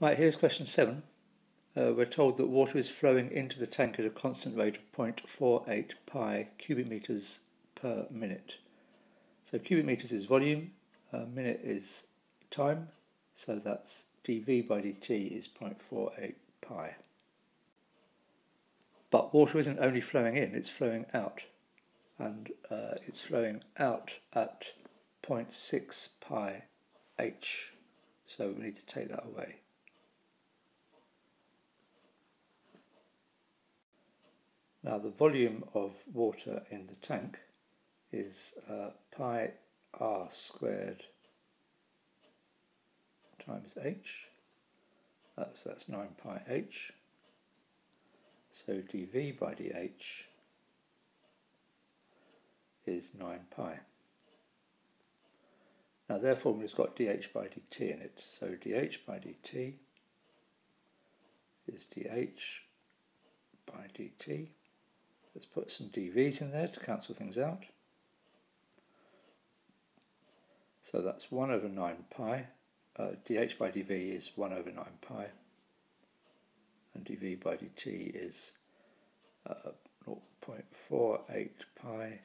Right, here's question seven. Uh, we're told that water is flowing into the tank at a constant rate of 0.48 pi cubic meters per minute. So cubic meters is volume, uh, minute is time, so that's dV by dt is 0.48 pi. But water isn't only flowing in, it's flowing out. And uh, it's flowing out at 0.6 pi h. So we need to take that away. Now the volume of water in the tank is uh, pi r squared times h. That's, that's 9 pi h. So dV by dH is 9 pi. Now their formula's got dH by dt in it. So dH by dt is dH by dt Let's put some dV's in there to cancel things out. So that's 1 over 9 pi. Uh, dH by dV is 1 over 9 pi. And dV by dt is uh, 0.48 pi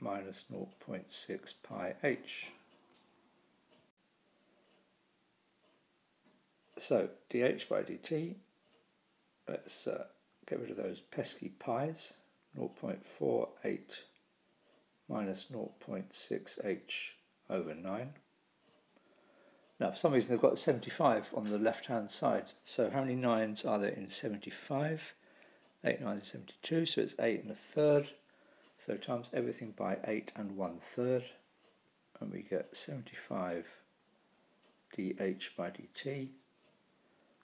minus 0.6 pi h. So dH by dt, let's uh, get rid of those pesky pi's, 0.48 minus 0.6h over 9. Now, for some reason, they've got 75 on the left-hand side. So how many nines are there in 75? 8 nines is 72, so it's 8 and a third. So times everything by 8 and 1 third. And we get 75 dH by dt.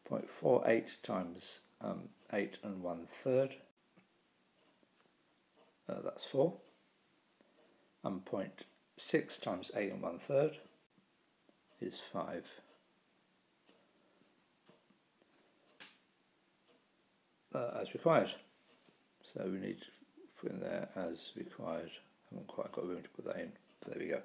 0.48 times um, 8 and 1 third. Uh, that's 4. And 0.6 times 8 and 1 third is 5. Uh, as required. So we need to put in there as required. I haven't quite got room to put that in. There we go.